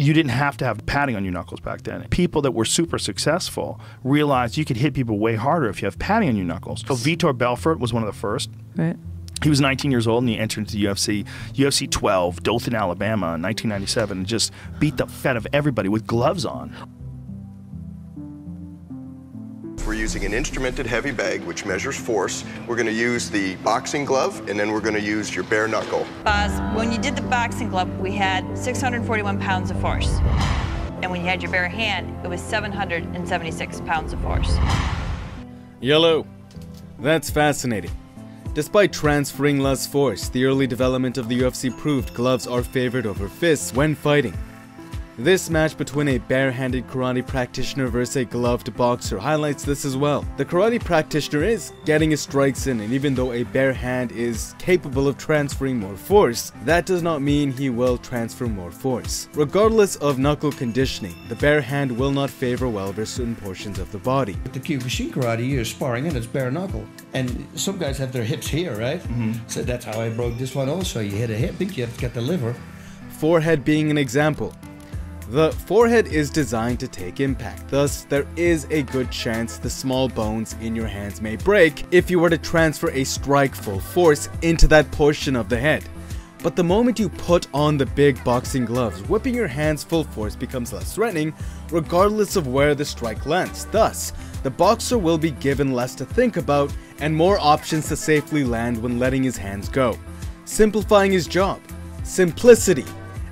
you didn't have to have padding on your knuckles back then. People that were super successful realized you could hit people way harder if you have padding on your knuckles. So Vitor Belfort was one of the first. Right. He was 19 years old and he entered into the UFC, UFC 12, Dothan, Alabama, in 1997, and just beat the fed of everybody with gloves on. Using an instrumented heavy bag which measures force. We're going to use the boxing glove and then we're going to use your bare knuckle. Boz, when you did the boxing glove, we had 641 pounds of force. And when you had your bare hand, it was 776 pounds of force. Yellow. That's fascinating. Despite transferring less force, the early development of the UFC proved gloves are favored over fists when fighting. This match between a barehanded karate practitioner versus a gloved boxer highlights this as well. The karate practitioner is getting his strikes in and even though a bare hand is capable of transferring more force, that does not mean he will transfer more force. Regardless of knuckle conditioning, the bare hand will not favor well over certain portions of the body. With the Kyokushin karate, you're sparring and it's bare knuckle. And some guys have their hips here, right? Mm-hmm. So that's how I broke this one also. You hit a hip, think you have to get the liver. Forehead being an example. The forehead is designed to take impact, thus there is a good chance the small bones in your hands may break if you were to transfer a strike full force into that portion of the head. But the moment you put on the big boxing gloves, whipping your hands full force becomes less threatening regardless of where the strike lands. Thus, the boxer will be given less to think about and more options to safely land when letting his hands go. Simplifying his job. Simplicity.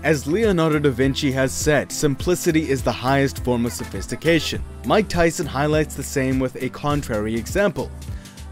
As Leonardo da Vinci has said, simplicity is the highest form of sophistication. Mike Tyson highlights the same with a contrary example.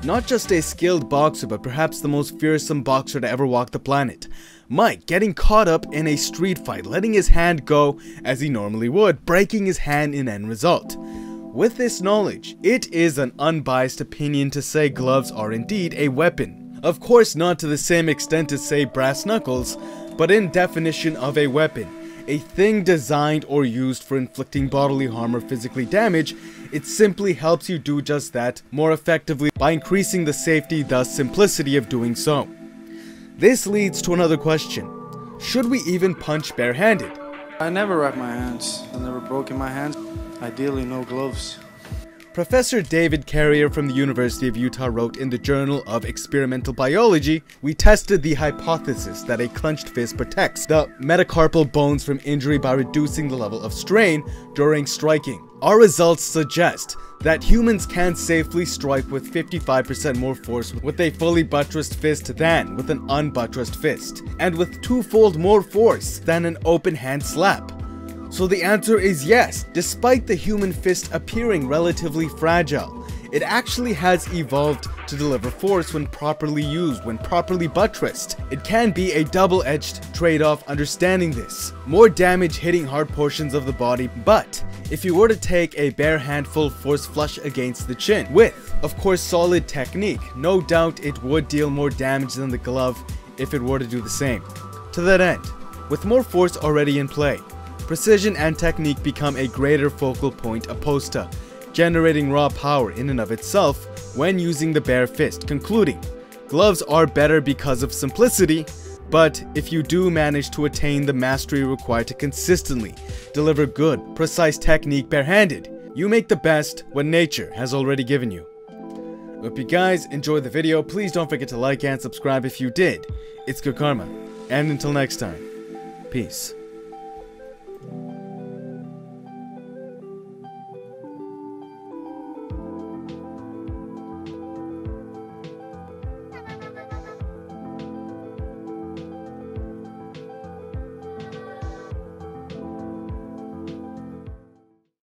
Not just a skilled boxer, but perhaps the most fearsome boxer to ever walk the planet. Mike getting caught up in a street fight, letting his hand go as he normally would, breaking his hand in end result. With this knowledge, it is an unbiased opinion to say gloves are indeed a weapon. Of course not to the same extent as say brass knuckles, but in definition of a weapon, a thing designed or used for inflicting bodily harm or physically damage, it simply helps you do just that more effectively by increasing the safety thus simplicity of doing so. This leads to another question. Should we even punch barehanded? I never wrap my hands. I never broken my hands. Ideally, no gloves. Professor David Carrier from the University of Utah wrote in the Journal of Experimental Biology, we tested the hypothesis that a clenched fist protects the metacarpal bones from injury by reducing the level of strain during striking. Our results suggest that humans can safely strike with 55% more force with a fully buttressed fist than with an unbuttressed fist, and with twofold more force than an open hand slap. So the answer is yes, despite the human fist appearing relatively fragile. It actually has evolved to deliver force when properly used, when properly buttressed. It can be a double-edged trade-off understanding this. More damage hitting hard portions of the body, but if you were to take a bare handful force flush against the chin, with, of course, solid technique, no doubt it would deal more damage than the glove if it were to do the same. To that end, with more force already in play, precision and technique become a greater focal point opposed to generating raw power in and of itself when using the bare fist, concluding, gloves are better because of simplicity, but if you do manage to attain the mastery required to consistently deliver good, precise technique barehanded, you make the best what nature has already given you. Hope you guys enjoyed the video, please don't forget to like and subscribe if you did. It's good karma, and until next time, peace.